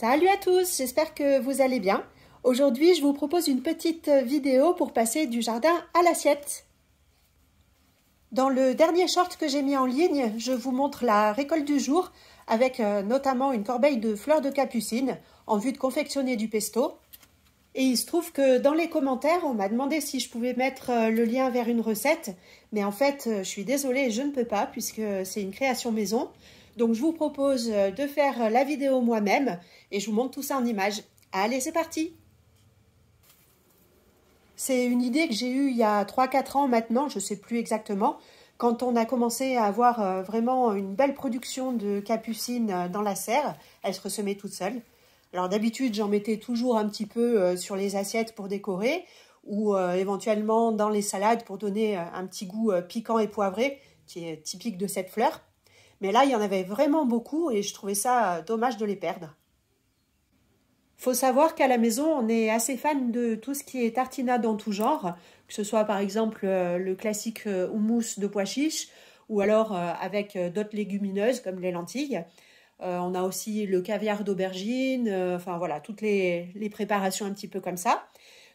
Salut à tous, j'espère que vous allez bien. Aujourd'hui, je vous propose une petite vidéo pour passer du jardin à l'assiette. Dans le dernier short que j'ai mis en ligne, je vous montre la récolte du jour avec euh, notamment une corbeille de fleurs de capucine en vue de confectionner du pesto. Et il se trouve que dans les commentaires, on m'a demandé si je pouvais mettre euh, le lien vers une recette, mais en fait, euh, je suis désolée, je ne peux pas puisque c'est une création maison. Donc je vous propose de faire la vidéo moi-même et je vous montre tout ça en images. Allez, c'est parti C'est une idée que j'ai eue il y a 3-4 ans maintenant, je ne sais plus exactement, quand on a commencé à avoir euh, vraiment une belle production de capucines euh, dans la serre. Elle se ressemait toute seule. Alors d'habitude, j'en mettais toujours un petit peu euh, sur les assiettes pour décorer ou éventuellement dans les salades pour donner un petit goût piquant et poivré qui est typique de cette fleur. Mais là, il y en avait vraiment beaucoup et je trouvais ça dommage de les perdre. Faut savoir qu'à la maison, on est assez fan de tout ce qui est tartinade dans tout genre, que ce soit par exemple euh, le classique euh, houmous de pois chiches ou alors euh, avec d'autres légumineuses comme les lentilles. on a aussi le caviar d'aubergine, enfin voilà, toutes les, les, préparations un petit peu comme ça.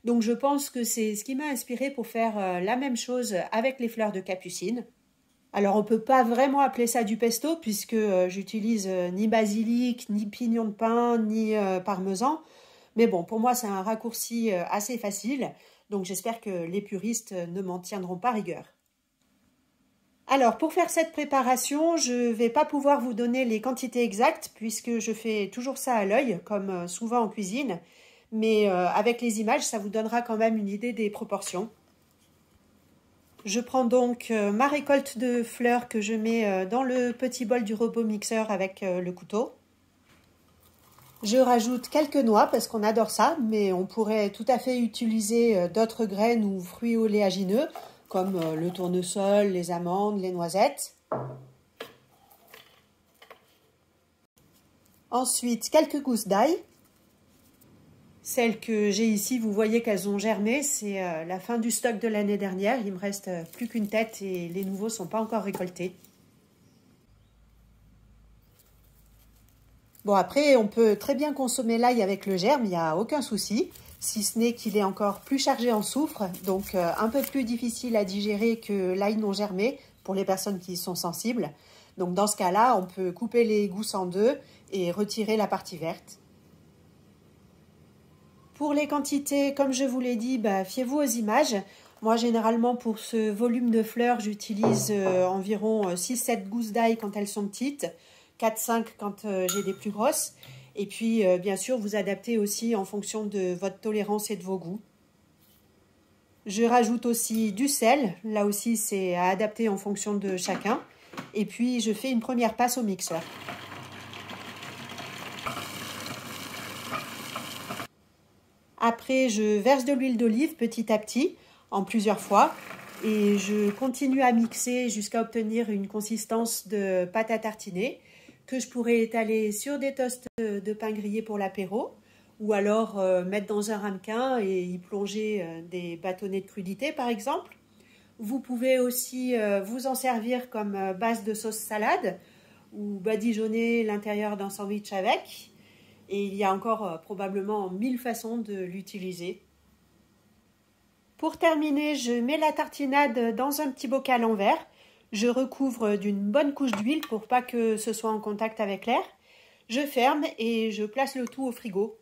Donc je pense que c'est ce qui m'a inspiré pour faire la même chose avec les fleurs de capucine. Alors on ne peut pas vraiment appeler ça du pesto puisque euh, j'utilise euh, ni basilic, ni pignon de pain, ni euh, parmesan. Mais bon, pour moi c'est un raccourci assez facile, donc j'espère que les puristes ne m'en tiendront pas rigueur. Alors pour faire cette préparation, je ne vais pas pouvoir vous donner les quantités exactes puisque je fais toujours ça à l'œil, comme souvent en cuisine, mais avec les images, ça vous donnera quand même une idée des proportions. Je prends donc euh, ma récolte de fleurs que je mets euh, dans le petit bol du robot mixeur avec euh, le couteau. Je rajoute quelques noix parce qu'on adore ça, mais on pourrait tout à fait utiliser d'autres graines ou fruits oléagineux comme le tournesol, les amandes, les noisettes. Ensuite, quelques gousses d'ail celles que j'ai ici, vous voyez qu'elles ont germé. C'est euh, la fin du stock de l'année dernière. Il me reste euh, plus qu'une tête et les nouveaux ne sont pas encore récoltés. Bon, après, on peut très bien consommer l'ail avec le germe, il n'y a aucun souci, si ce n'est qu'il est encore plus chargé en soufre, donc euh, un peu plus difficile à digérer que l'ail non germé pour les personnes qui sont sensibles. Donc dans ce cas-là, on peut couper les gousses en deux et retirer la partie verte. Pour les quantités, comme je vous l'ai dit, bah, fiez-vous aux images. Moi, généralement, pour ce volume de fleurs, j'utilise euh, environ 6-7 euh, gousses d'ail quand elles sont petites, 4-5 quand euh, j'ai des plus grosses. Et puis, bien sûr, vous adaptez aussi en fonction de votre tolérance et de vos goûts. Je rajoute aussi du sel. Là aussi, c'est à adapter en fonction de chacun. Et puis, je fais une première passe au mixeur. Après, je verse de l'huile d'olive petit à petit, en plusieurs fois, et je continue à mixer jusqu'à obtenir une consistance de pâte à tartiner que je pourrais étaler sur des toasts de pain grillé pour l'apéro ou alors euh, mettre dans un ramequin et y plonger euh, des bâtonnets de crudité par exemple. Vous pouvez aussi euh, vous en servir comme base de sauce salade ou badigeonner l'intérieur d'un sandwich avec. Il y a encore euh, probablement mille façons de l'utiliser. Pour terminer, je mets la tartinade dans un petit bocal en verre. Je recouvre d'une bonne couche d'huile pour pas que ce soit en contact avec l'air. Je ferme et je place le tout au frigo.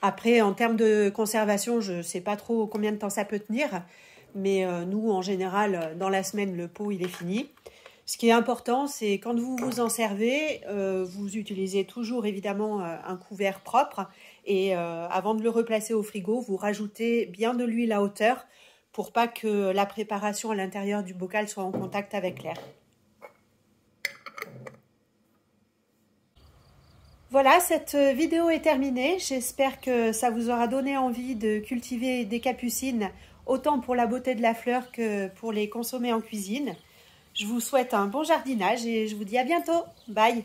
Après, en termes de conservation, je ne sais pas trop combien de temps ça peut tenir, mais euh, nous, en général, dans la semaine, le pot, il est fini. Ce qui est important, c'est quand vous vous en servez, euh, vous utilisez toujours évidemment euh, un couvert propre et euh, avant de le replacer au frigo, vous rajoutez bien de l'huile à hauteur pour pas que la préparation à l'intérieur du bocal soit en contact avec l'air. Voilà, cette vidéo est terminée. J'espère que ça vous aura donné envie de cultiver des capucines autant pour la beauté de la fleur que pour les consommer en cuisine. Je vous souhaite un bon jardinage et je vous dis à bientôt. Bye